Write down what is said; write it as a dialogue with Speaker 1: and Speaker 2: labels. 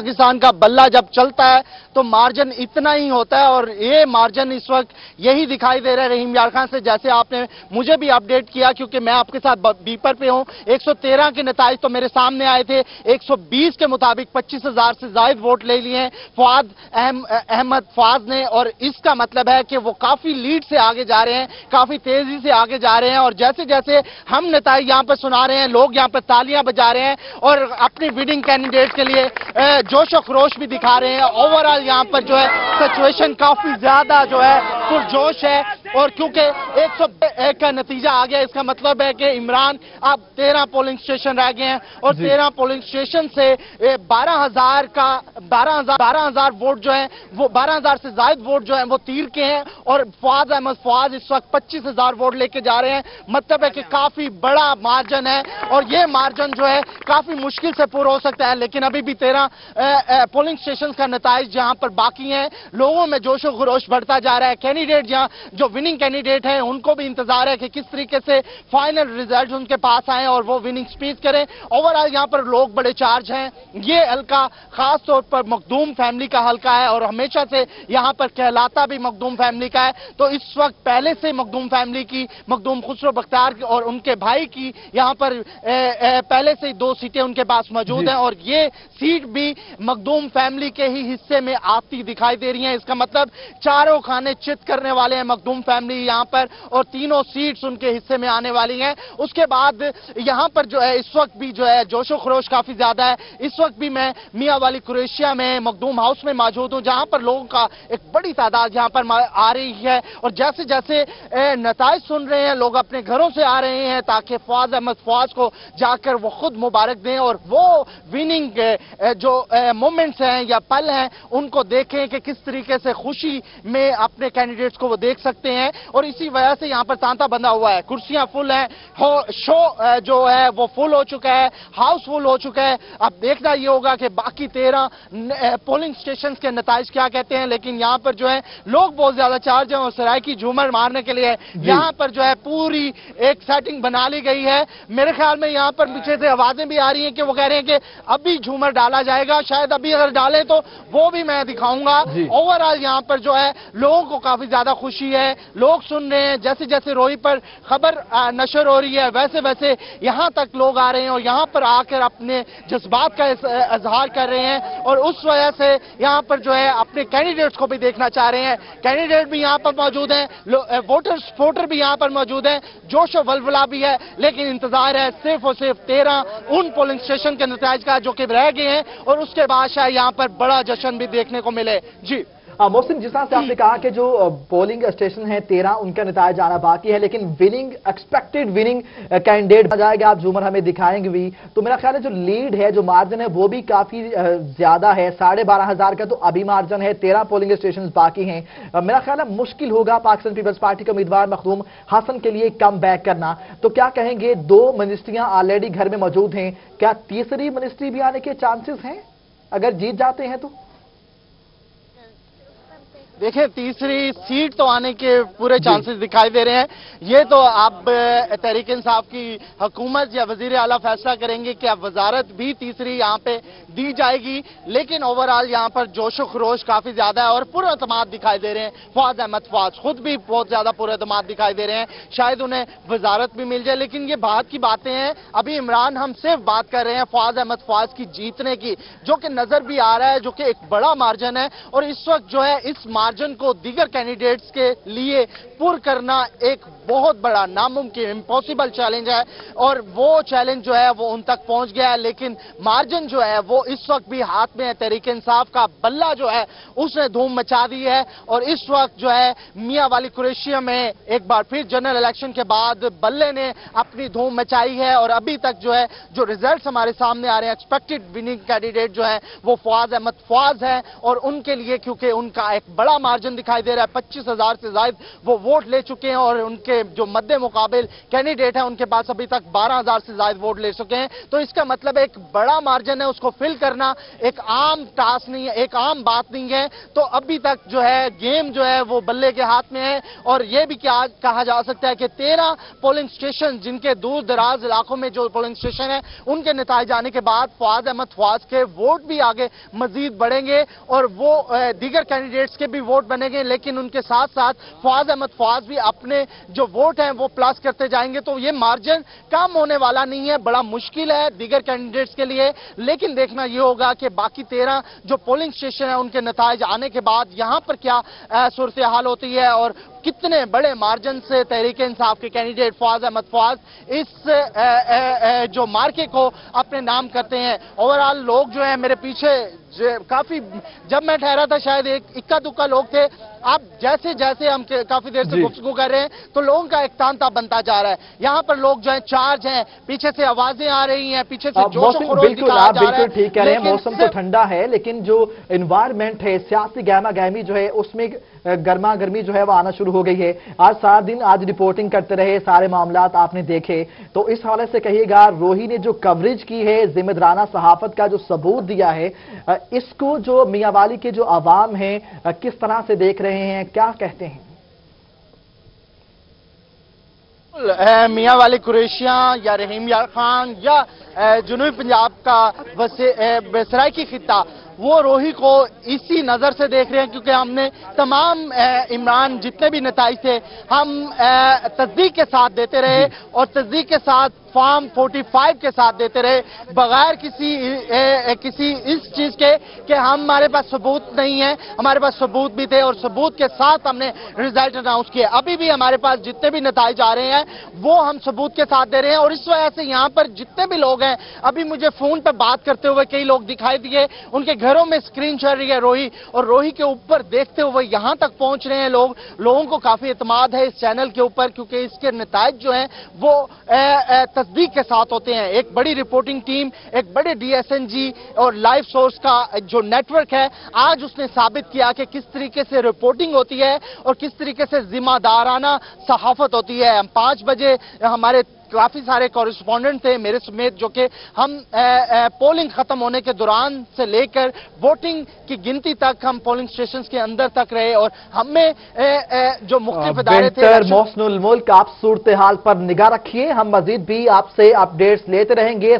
Speaker 1: پاکستان کا بلہ جب چلتا ہے تو مارجن اتنا ہی ہوتا ہے اور یہ مارجن اس وقت یہی دکھائی دے رہا ہے رحیم یار خان سے، جیسے آپ نے مجھے بھی اپڈیٹ کیا کیونکہ میں آپ کے ساتھ بیپر پہ ہوں۔ ایک سو تیرہ کے نتائج تو میرے سامنے آئے تھے۔ ایک سو بیس کے مطابق پچیس ہزار سے زائد ووٹ لے لیے ہیں۔ فواد احمد فواد نے اور اس کا مطلب ہے کہ وہ کافی لیڈ سے آگے جا رہے ہیں، کافی تیزی سے آگے جا رہے ہیں اور جیسے جیسے ہم نتائج یہاں پہ سنا رہے ہیں، لوگ یہاں پہ تالیاں بجا رہے ہیں اور اپنی ویڈنگ کینڈیڈیٹ کے لیے جوش و خروش بھی دکھا رہے ہیں. اوورال یہاں پر جو ہے سچویشن کافی زیادہ جو ہے، پرجوش ہے. اور کیونکہ ایک سو ایک کا نتیجہ آ گیا اس کا مطلب ہے کہ عمران اب تیرہ پولنگ اسٹیشن رہ گئے ہیں اور جی۔ تیرہ پولنگ اسٹیشن سے بارہ ہزار کا بارہ ہزار بارہ ہزار ووٹ جو ہیں وہ بارہ ہزار سے زائد ووٹ جو ہیں وہ تیر کے ہیں اور فواز احمد فواز اس وقت پچیس ہزار ووٹ لے کے جا رہے ہیں۔ مطلب ہے کہ کافی بڑا مارجن ہے اور یہ مارجن جو ہے کافی مشکل سے پورا ہو سکتا ہے۔ لیکن ابھی بھی تیرہ پولنگ اسٹیشن کا نتائج جہاں پر باقی ہیں لوگوں میں جوش و خروش بڑھتا جا رہا ہے۔ کینڈیڈیٹ جہاں جو وننگ کینڈیڈیٹ ہیں ان کو بھی انتظار ہے کہ کس طریقے سے فائنل ریزلٹ ان کے پاس آئیں اور وہ وننگ سپیس کریں۔ اوورال یہاں پر لوگ بڑے چارج ہیں۔ یہ حلقہ خاص طور پر مخدوم فیملی کا حلقہ ہے اور ہمیشہ سے یہاں پر کہلاتا بھی مخدوم فیملی کا ہے۔ تو اس وقت پہلے سے مخدوم فیملی کی مخدوم خسرو بختار اور ان کے بھائی کی یہاں پر پہلے سے دو سیٹیں ان کے پاس موجود ہیں جی۔ اور یہ سیٹ بھی مخدوم فیملی کے ہی حصے میں آتی دکھائی دے رہی ہیں۔ اس کا مطلب چاروں کھانے چت کرنے والے ہیں مخدوم فیملی فیملی یہاں پر اور تینوں سیٹس ان کے حصے میں آنے والی ہیں۔ اس کے بعد یہاں پر جو ہے، اس وقت بھی جو ہے جوش و خروش کافی زیادہ ہے۔ اس وقت بھی میں میاں والی کروشیا میں مخدوم ہاؤس میں موجود ہوں، جہاں پر لوگوں کا ایک بڑی تعداد یہاں پر آ رہی ہے۔ اور جیسے جیسے نتائج سن رہے ہیں، لوگ اپنے گھروں سے آ رہے ہیں تاکہ فواز احمد فواز کو جا کر وہ خود مبارک دیں اور وہ ویننگ جو مومنٹس ہیں یا پل ہیں، ان کو دیکھیں کہ کس طریقے سے خوشی میں اپنے کینڈیڈیٹس کو وہ دیکھ سکتے ہیں۔ ہیں اور اسی وجہ سے یہاں پر سانتا بندہ ہوا ہے۔ کرسیاں فل ہیں۔ شو جو ہے وہ فل ہو چکا ہے۔ ہاؤس فل ہو چکا ہے۔ اب دیکھنا یہ ہوگا کہ باقی تیرہ پولنگ سٹیشنز کے نتائج کیا کہتے ہیں۔ لیکن یہاں پر جو ہے لوگ بہت زیادہ چارج ہیں اور سرائے کی جھومر مارنے کے لیے جی۔ یہاں پر جو ہے پوری ایک سیٹنگ بنا لی گئی ہے۔ میرے خیال میں یہاں پر پیچھے سے آوازیں بھی آ رہی ہیں کہ وہ کہہ رہے ہیں کہ ابھی جھومر ڈالا جائے گا۔ شاید ابھی اگر ڈالے تو وہ بھی میں دکھاؤں گا۔ جی۔ اوور آل یہاں پر جو ہے لوگوں کو کافی زیادہ خوشی ہے۔ لوگ سن رہے ہیں، جیسے جیسے روئی پر خبر نشر ہو رہی ہے، ویسے ویسے یہاں تک لوگ آ رہے ہیں اور یہاں پر آ کر اپنے جذبات کا اظہار کر رہے ہیں اور اس وجہ سے یہاں پر جو ہے اپنے کینڈیڈیٹس کو بھی دیکھنا چاہ رہے ہیں۔ کینڈیڈیٹ بھی یہاں پر موجود ہیں ووٹرز فوٹر بھی یہاں پر موجود ہیں۔ جوش و ولولا بھی ہے، لیکن انتظار ہے صرف اور صرف تیرہ ان پولنگ اسٹیشن کے نتائج کا جو کہ رہ گئے ہیں اور اس کے بعد شاید یہاں پر بڑا جشن بھی دیکھنے کو ملے۔ جی۔
Speaker 2: محسن جس طرح سے آپ نے جی۔ کہا کہ جو بولنگ اسٹیشن ہیں تیرہ ان کا نتائج آنا باقی ہے لیکن وننگ ایکسپیکٹڈ وننگ کینڈیڈ جائے گا آپ جھومر ہمیں دکھائیں گے بھی۔ تو میرا خیال ہے جو لیڈ ہے جو مارجن ہے وہ بھی کافی زیادہ ہے۔ ساڑھے بارہ ہزار کا تو ابھی مارجن ہے تیرہ پولنگ اسٹیشن باقی ہیں۔ میرا خیال ہے مشکل ہوگا پاکستان پیپلز پارٹی کے امیدوار مخدوم حسن کے لیے کم بیک کرنا۔ تو کیا کہیں گے؟ دو منسٹریاں آلریڈی گھر میں موجود ہیں۔ کیا تیسری منسٹری بھی آنے کے چانسز ہیں؟ اگر جیت جاتے ہیں تو؟
Speaker 1: دیکھیں تیسری سیٹ تو آنے کے پورے جی۔ چانسز دکھائی دے رہے ہیں۔ یہ تو آپ تحریک انصاف کی حکومت یا وزیر اعلیٰ فیصلہ کریں گے کہ اب وزارت بھی تیسری یہاں پہ دی جائے گی، لیکن اوورال یہاں پر جوش و خروش کافی زیادہ ہے اور پر اعتماد دکھائی دے رہے ہیں۔ فواز احمد، فواز خود بھی بہت زیادہ پر اعتماد دکھائی دے رہے ہیں۔ شاید انہیں وزارت بھی مل جائے، لیکن یہ بات کی باتیں ہیں۔ ابھی عمران ہم صرف بات کر رہے ہیں فواز احمد، فواز کی جیتنے کی، جو کہ نظر بھی آ رہا ہے، جو کہ ایک بڑا مارجن ہے۔ اور اس وقت جو ہے، اس مارجن کو دیگر کینڈیڈیٹس کے لیے پر کرنا ایک بہت بڑا ناممکن امپوسیبل چیلنج ہے اور وہ چیلنج جو ہے وہ ان تک پہنچ گیا ہے، لیکن مارجن جو ہے وہ اس وقت بھی ہاتھ میں ہے، تحریک انصاف کا بلہ جو ہے اس نے دھوم مچا دی ہے اور اس وقت جو ہے میاں والی کریشیا میں ایک بار پھر جنرل الیکشن کے بعد بلے نے اپنی دھوم مچائی ہے اور ابھی تک جو ہے جو ریزلٹس ہمارے سامنے آ رہے ہیں ایکسپیکٹڈ وننگ کینڈیڈیٹ جو ہے وہ فواز احمد فواز ہے اور ان کے لیے کیونکہ ان کا ایک بڑا مارجن دکھائی دے رہا ہے، پچیس ہزار سے زائد وہ ووٹ لے چکے ہیں اور ان کے جو مد مقابل کینڈیڈیٹ ہیں، ان کے پاس ابھی تک بارہ ہزار سے زائد ووٹ لے چکے ہیں۔ تو اس کا مطلب ایک بڑا مارجن ہے، اس کو فل کرنا ایک عام ٹاسک نہیں ہے، ایک عام بات نہیں ہے۔ تو ابھی تک جو ہے گیم جو ہے، وہ بلے کے ہاتھ میں ہے۔ اور یہ بھی کیا کہا جا سکتا ہے کہ تیرہ پولنگ سٹیشن جن کے دور دراز علاقوں میں جو پولنگ سٹیشن ہیں، ان کے نتائج آنے کے بعد فواز احمد فواز کے ووٹ بھی آگے مزید بڑھیں گے اور وہ دیگر کینڈیڈیٹس کے بھی ووٹ بنے گے۔ لیکن ان کے ساتھ ساتھ فواز احمد فواز بھی اپنے جو ووٹ ہیں وہ پلاس کرتے جائیں گے تو یہ مارجن کم ہونے والا نہیں ہے، بڑا مشکل ہے دیگر کینڈیڈیٹس کے لیے۔ لیکن دیکھنا یہ ہوگا کہ باقی تیرہ جو پولنگ سٹیشن ہیں، ان کے نتائج آنے کے بعد یہاں پر کیا صورتحال ہوتی ہے اور کتنے بڑے مارجن سے تحریک انصاف کے کینڈیڈیٹ فواز احمد فواز اس جو مارکے کو اپنے نام کرتے ہیں۔ اوورال لوگ جو ہیں میرے پیچھے کافی جب میں ٹھہرا تھا شاید ایک اکا دکا لوگ تھے اب جیسے جیسے ہم کافی دیر سے جی۔ گفتگو کر رہے ہیں تو لوگوں کا ایک تانتا بنتا جا رہا ہے۔ یہاں پر لوگ جو ہیں چارج ہیں پیچھے سے آوازیں آ رہی ہیں پیچھے سے جوش و خروش جا رہا ہے۔ ٹھیک کہہ رہے ہیں موسم تو
Speaker 2: ٹھنڈا ہے لیکن جو انوائرمنٹ ہے سیاسی گہما گہمی جو ہے اس میں گرما گرمی جو ہے وہ آنا شروع ہو گئی ہے۔ آج سارا دن آج رپورٹنگ کرتے رہے، سارے معاملات آپ نے دیکھے۔ تو اس حوالے سے کہیے گا روہی نے جو کوریج کی ہے، ذمہ دارانہ صحافت کا جو ثبوت دیا ہے اس کو جو میاں والی کے جو عوام ہیں کس طرح سے دیکھ رہے ہیں؟ کیا کہتے ہیں؟
Speaker 1: میاں والی قریشیاں یا رحیم یار خان یا جنوبی پنجاب کا سرائکی خطہ وہ روہی کو اسی نظر سے دیکھ رہے ہیں کیونکہ ہم نے تمام عمران جتنے بھی نتائج تھے ہم تصدیق کے ساتھ دیتے رہے اور تصدیق کے ساتھ فارم فورٹی فائیو کے ساتھ دیتے رہے، بغیر کسی کسی اس چیز کے کہ ہمارے پاس ثبوت نہیں ہے ہمارے پاس ثبوت بھی تھے اور ثبوت کے ساتھ ہم نے ریزلٹ اناؤنس کیے۔ ابھی بھی ہمارے پاس جتنے بھی نتائج آ رہے ہیں، وہ ہم ثبوت کے ساتھ دے رہے ہیں اور اس وجہ سے یہاں پر جتنے بھی لوگ ہیں، ابھی مجھے فون پہ بات کرتے ہوئے کئی لوگ دکھائی دیے، ان کے گھروں میں اسکرین چل رہی ہے روہی اور روہی کے اوپر دیکھتے ہوئے یہاں تک پہنچ رہے ہیں لوگ۔ لوگوں کو کافی اعتماد ہے اس چینل کے اوپر کیونکہ اس کے نتائج جو ہیں، وہ تصدیق کے ساتھ ہوتے ہیں۔ ایک بڑی رپورٹنگ ٹیم ایک بڑے ڈی ایس این جی اور لائف سورس کا جو نیٹ ورک ہے، آج اس نے ثابت کیا کہ کس طریقے سے رپورٹنگ ہوتی ہے اور کس طریقے سے ذمہ دارانہ صحافت ہوتی ہے۔ ہم پانچ بجے ہمارے کافی سارے کورسپونڈنٹ تھے میرے سمیت جو کہ ہم پولنگ ختم ہونے کے دوران سے لے کر ووٹنگ کی گنتی تک ہم پولنگ سٹیشنز کے اندر تک رہے اور ہمیں جو مختلف ادارے تھے
Speaker 2: محسن الملک آپ صورتحال پر نگاہ رکھیے ہم مزید بھی آپ سے اپڈیٹس لیتے رہیں گے۔